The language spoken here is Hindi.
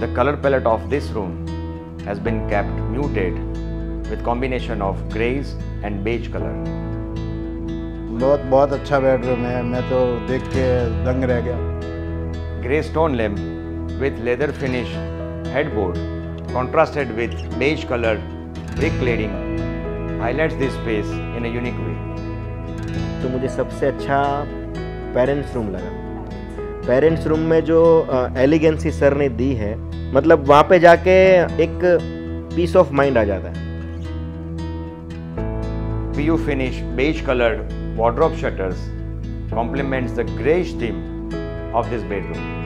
The color palette of this room has been kept muted with combination of grays and beige color. बहुत बहुत अच्छा बेडरूम है मैं तो देख के दंग रह गया Grey stone lamp with leather finish headboard contrasted with beige colored brick cladding highlights this space in a unique way. तो मुझे सबसे अच्छा पेरेंट्स रूम लगा पेरेंट्स रूम में जो एलिगेंसी सर ने दी है मतलब वहाँ पे जाके एक पीस ऑफ़ माइंड आ जाता है। PU finish beige coloured wardrobe shutters complements the greige theme of this bedroom